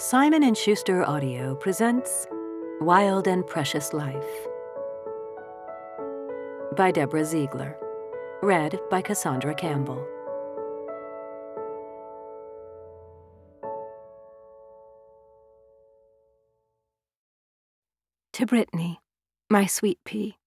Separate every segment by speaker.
Speaker 1: Simon & Schuster Audio presents Wild and Precious Life by Deborah Ziegler, read by Cassandra Campbell. To Brittany, my sweet pea,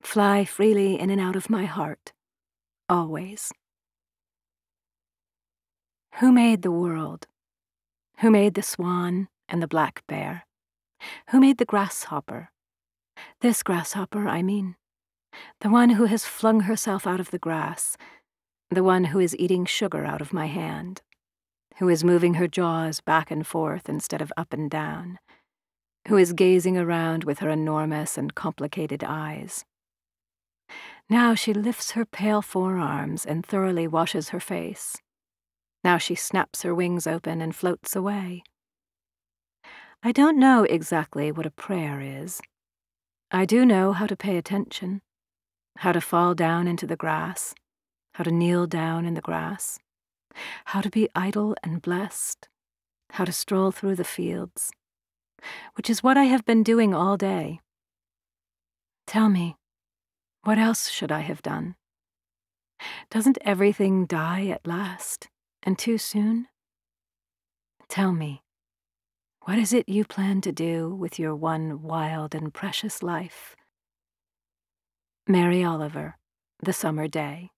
Speaker 1: fly freely in and out of my heart, always. Who made the world? Who made the swan and the black bear? Who made the grasshopper? This grasshopper, I mean. The one who has flung herself out of the grass. The one who is eating sugar out of my hand. Who is moving her jaws back and forth instead of up and down. Who is gazing around with her enormous and complicated eyes. Now she lifts her pale forearms and thoroughly washes her face. Now she snaps her wings open and floats away. I don't know exactly what a prayer is. I do know how to pay attention, how to fall down into the grass, how to kneel down in the grass, how to be idle and blessed, how to stroll through the fields, which is what I have been doing all day. Tell me, what else should I have done? Doesn't everything die at last? And too soon? Tell me, what is it you plan to do with your one wild and precious life? Mary Oliver, The Summer Day.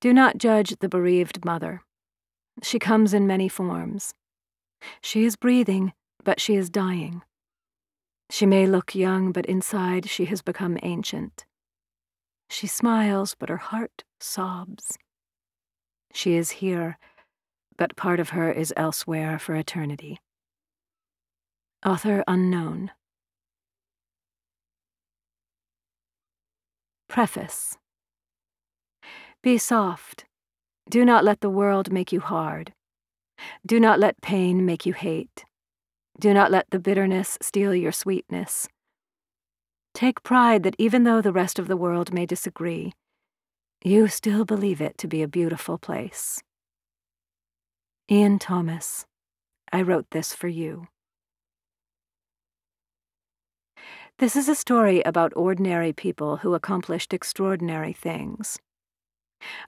Speaker 1: Do not judge the bereaved mother. She comes in many forms. She is breathing, but she is dying. She may look young, but inside she has become ancient. She smiles, but her heart sobs. She is here, but part of her is elsewhere for eternity. Author unknown. Preface Be soft. Do not let the world make you hard. Do not let pain make you hate. Do not let the bitterness steal your sweetness. Take pride that even though the rest of the world may disagree, you still believe it to be a beautiful place. Iain Thomas, I wrote this for you. This is a story about ordinary people who accomplished extraordinary things.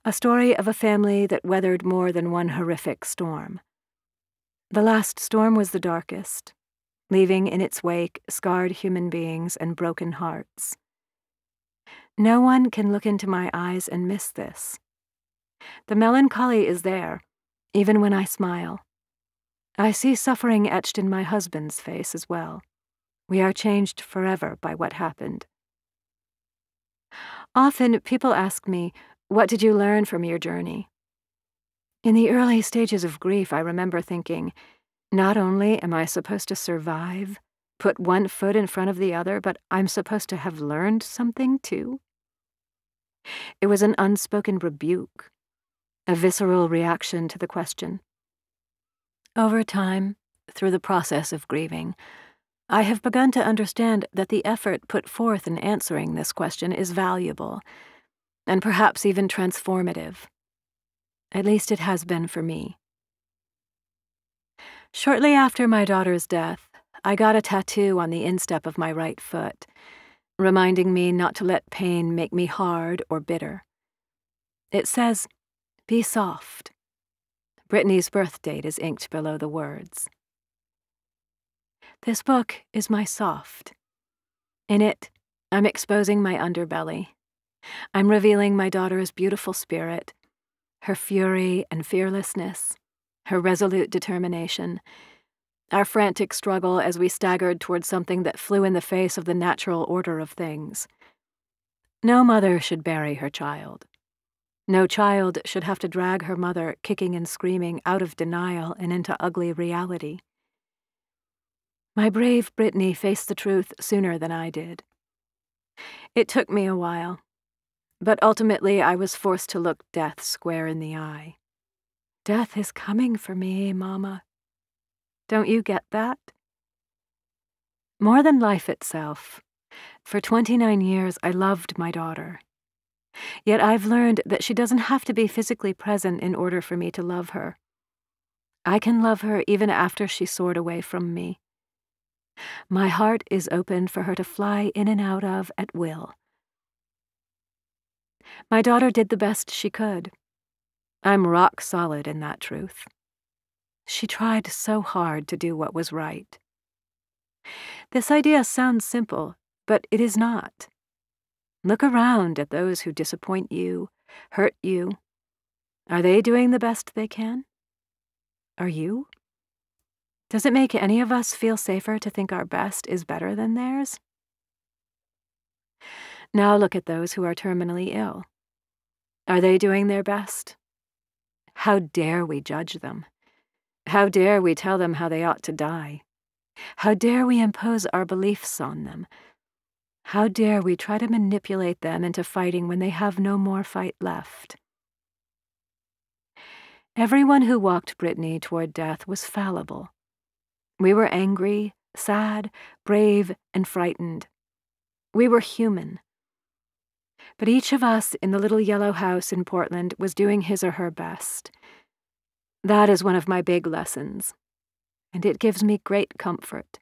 Speaker 1: A story of a family that weathered more than one horrific storm. The last storm was the darkest, leaving in its wake scarred human beings and broken hearts. No one can look into my eyes and miss this. The melancholy is there, even when I smile. I see suffering etched in my husband's face as well. We are changed forever by what happened. Often people ask me, What did you learn from your journey? In the early stages of grief, I remember thinking, Not only am I supposed to survive, put one foot in front of the other, but I'm supposed to have learned something too. It was an unspoken rebuke, a visceral reaction to the question. Over time, through the process of grieving, I have begun to understand that the effort put forth in answering this question is valuable, and perhaps even transformative. At least it has been for me. Shortly after my daughter's death, I got a tattoo on the instep of my right foot reminding me not to let pain make me hard or bitter. It says, Be soft. Brittany's birth date is inked below the words. This book is my soft. In it, I'm exposing my underbelly. I'm revealing my daughter's beautiful spirit, her fury and fearlessness, her resolute determination, our frantic struggle as we staggered towards something that flew in the face of the natural order of things. No mother should bury her child. No child should have to drag her mother, kicking and screaming, out of denial and into ugly reality. My brave Brittany faced the truth sooner than I did. It took me a while, but ultimately I was forced to look death square in the eye. Death is coming for me, Mama, don't you get that? More than life itself, for 29 years I loved my daughter. Yet I've learned that she doesn't have to be physically present in order for me to love her. I can love her even after she soared away from me. My heart is open for her to fly in and out of at will. My daughter did the best she could. I'm rock solid in that truth. She tried so hard to do what was right. This idea sounds simple, but it is not. Look around at those who disappoint you, hurt you. Are they doing the best they can? Are you? Does it make any of us feel safer to think our best is better than theirs? Now look at those who are terminally ill. Are they doing their best? How dare we judge them? How dare we tell them how they ought to die? How dare we impose our beliefs on them? How dare we try to manipulate them into fighting when they have no more fight left? Everyone who walked Brittany toward death was fallible. We were angry, sad, brave, and frightened. We were human. But each of us in the little yellow house in Portland was doing his or her best. That is one of my big lessons, and it gives me great comfort.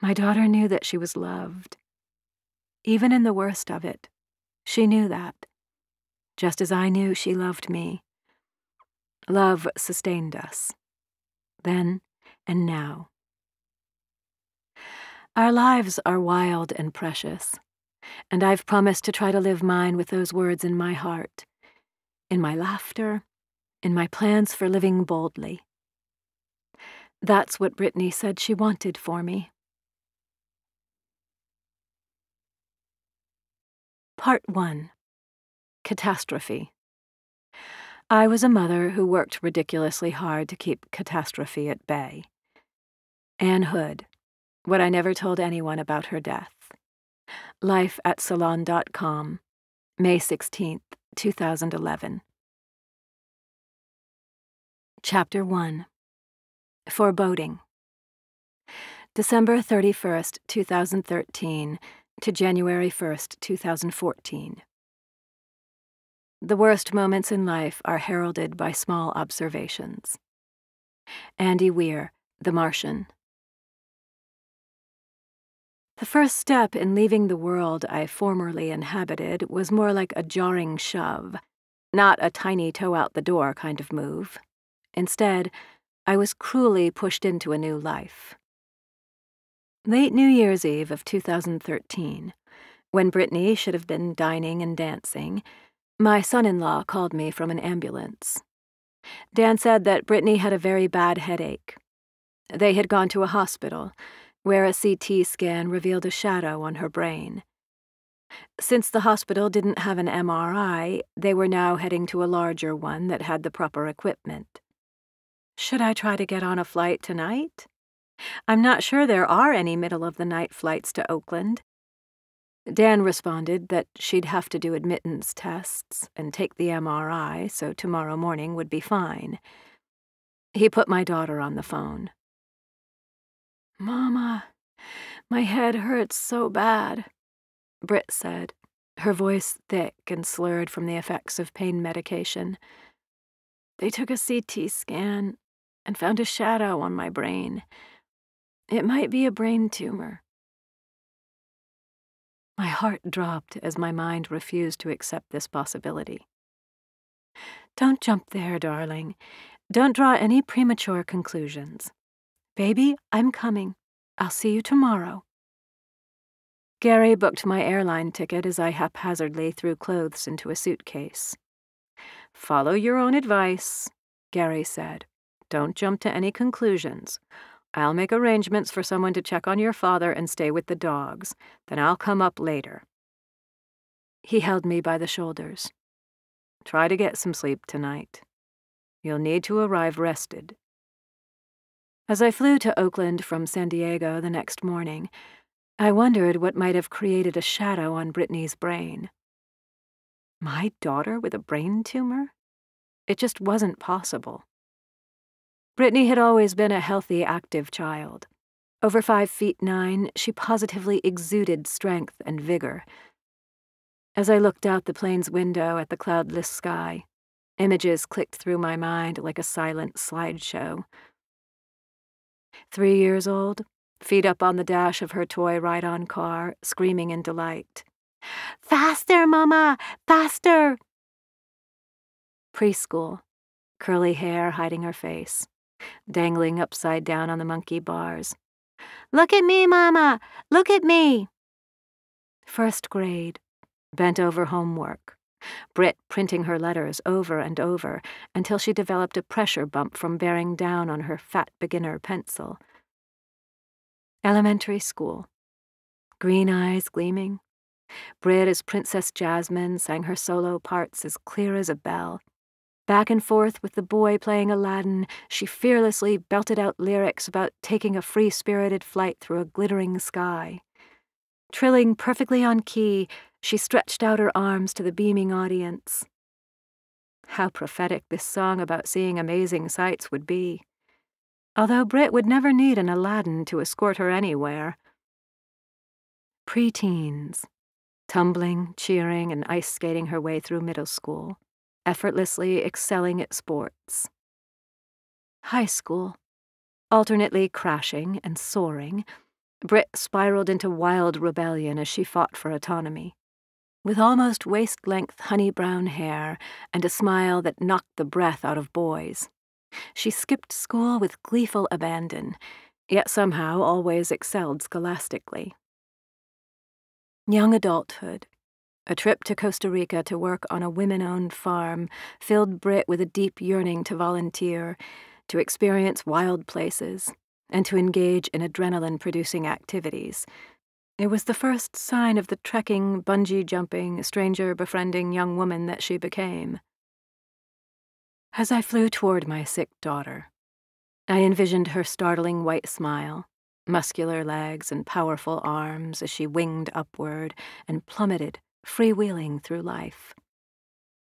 Speaker 1: My daughter knew that she was loved. Even in the worst of it, she knew that, just as I knew she loved me. Love sustained us, then and now. Our lives are wild and precious, and I've promised to try to live mine with those words in my heart, in my laughter, in my plans for living boldly. That's what Brittany said she wanted for me. Part 1 Catastrophe I was a mother who worked ridiculously hard to keep catastrophe at bay. Ann Hood, what I never told anyone about her death. Life at Salon.com, May 16th, 2011. Chapter 1 Foreboding. December 31st, 2013 to January 1st, 2014. The worst moments in life are heralded by small observations. Andy Weir, The Martian. The first step in leaving the world I formerly inhabited was more like a jarring shove, not a tiny toe out the door kind of move. Instead, I was cruelly pushed into a new life. Late New Year's Eve of 2013, when Brittany should have been dining and dancing, my son in law called me from an ambulance. Dan said that Brittany had a very bad headache. They had gone to a hospital where a CT scan revealed a shadow on her brain. Since the hospital didn't have an MRI, they were now heading to a larger one that had the proper equipment. Should I try to get on a flight tonight? I'm not sure there are any middle of the night flights to Oakland. Dan responded that she'd have to do admittance tests and take the MRI, so tomorrow morning would be fine. He put my daughter on the phone. Mama, my head hurts so bad, Britt said, her voice thick and slurred from the effects of pain medication. They took a CT scan and found a shadow on my brain. It might be a brain tumor. My heart dropped as my mind refused to accept this possibility. Don't jump there, darling. Don't draw any premature conclusions. Baby, I'm coming. I'll see you tomorrow. Gary booked my airline ticket as I haphazardly threw clothes into a suitcase. Follow your own advice, Gary said. Don't jump to any conclusions. I'll make arrangements for someone to check on your father and stay with the dogs. Then I'll come up later. He held me by the shoulders. Try to get some sleep tonight. You'll need to arrive rested. As I flew to Oakland from San Diego the next morning, I wondered what might have created a shadow on Brittany's brain. My daughter with a brain tumor? It just wasn't possible. Brittany had always been a healthy, active child. Over five feet nine, she positively exuded strength and vigor. As I looked out the plane's window at the cloudless sky, Images clicked through my mind like a silent slideshow. Three years old, feet up on the dash of her toy ride on car, screaming in delight. Faster, Mama! Faster! Preschool, curly hair hiding her face, dangling upside down on the monkey bars. Look at me, Mama! Look at me! First grade, bent over homework. Brit printing her letters over and over until she developed a pressure bump from bearing down on her fat beginner pencil. Elementary school. Green eyes gleaming. Brit as Princess Jasmine sang her solo parts as clear as a bell. Back and forth with the boy playing Aladdin, she fearlessly belted out lyrics about taking a free spirited flight through a glittering sky. Trilling perfectly on key, she stretched out her arms to the beaming audience. How prophetic this song about seeing amazing sights would be. Although Brit would never need an Aladdin to escort her anywhere. Preteens, tumbling, cheering, and ice skating her way through middle school, effortlessly excelling at sports. High school, alternately crashing and soaring, Brit spiraled into wild rebellion as she fought for autonomy. With almost waist length honey brown hair and a smile that knocked the breath out of boys, she skipped school with gleeful abandon, yet somehow always excelled scholastically. Young adulthood, a trip to Costa Rica to work on a women owned farm, filled Britt with a deep yearning to volunteer, to experience wild places, and to engage in adrenaline producing activities. It was the first sign of the trekking, bungee jumping, stranger befriending young woman that she became. As I flew toward my sick daughter, I envisioned her startling white smile, muscular legs and powerful arms as she winged upward and plummeted, freewheeling through life.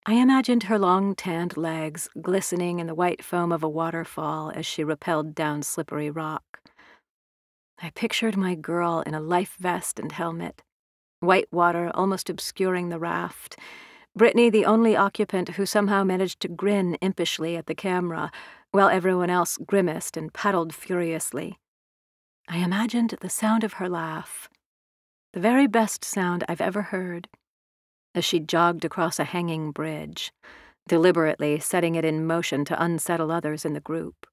Speaker 1: I imagined her long tanned legs glistening in the white foam of a waterfall as she rappelled down slippery rock. I pictured my girl in a life vest and helmet, white water almost obscuring the raft, Brittany the only occupant who somehow managed to grin impishly at the camera, while everyone else grimaced and paddled furiously. I imagined the sound of her laugh, the very best sound I've ever heard, as she jogged across a hanging bridge, deliberately setting it in motion to unsettle others in the group.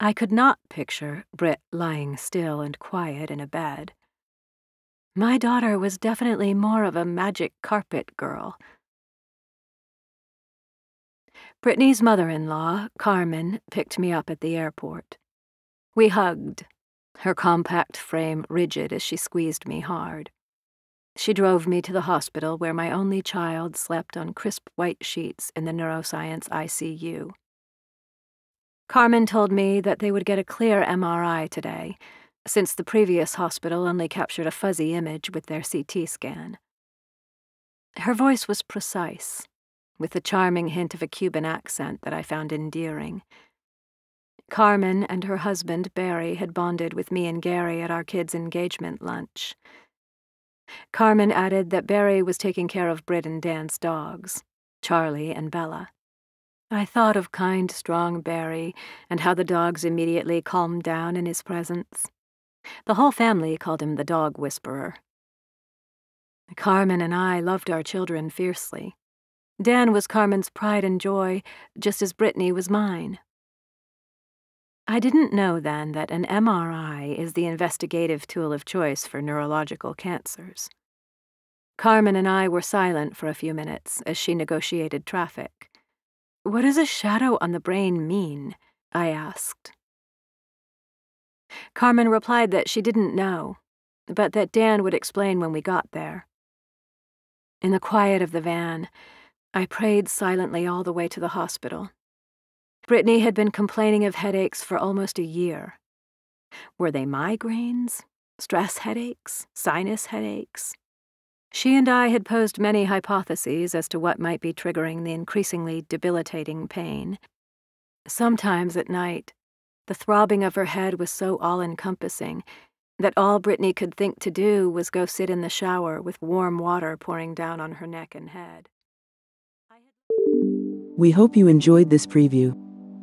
Speaker 1: I could not picture Brit lying still and quiet in a bed. My daughter was definitely more of a magic carpet girl. Brittany's mother in law, Carmen, picked me up at the airport. We hugged, her compact frame rigid as she squeezed me hard. She drove me to the hospital where my only child slept on crisp white sheets in the neuroscience ICU. Carmen told me that they would get a clear MRI today, since the previous hospital only captured a fuzzy image with their CT scan. Her voice was precise, with the charming hint of a Cuban accent that I found endearing. Carmen and her husband, Barry, had bonded with me and Gary at our kids' engagement lunch. Carmen added that Barry was taking care of Brit and Dan's dogs, Charlie and Bella. I thought of kind, strong Barry and how the dogs immediately calmed down in his presence. The whole family called him the dog whisperer. Carmen and I loved our children fiercely. Dan was Carmen's pride and joy, just as Brittany was mine. I didn't know then that an MRI is the investigative tool of choice for neurological cancers. Carmen and I were silent for a few minutes as she negotiated traffic. What does a shadow on the brain mean? I asked. Carmen replied that she didn't know, but that Dan would explain when we got there. In the quiet of the van, I prayed silently all the way to the hospital. Brittany had been complaining of headaches for almost a year. Were they migraines? Stress headaches? Sinus headaches? She and I had posed many hypotheses as to what might be triggering the increasingly debilitating pain. Sometimes at night, the throbbing of her head was so all encompassing that all Brittany could think to do was go sit in the shower with warm water pouring down on her neck and head.
Speaker 2: We hope you enjoyed this preview.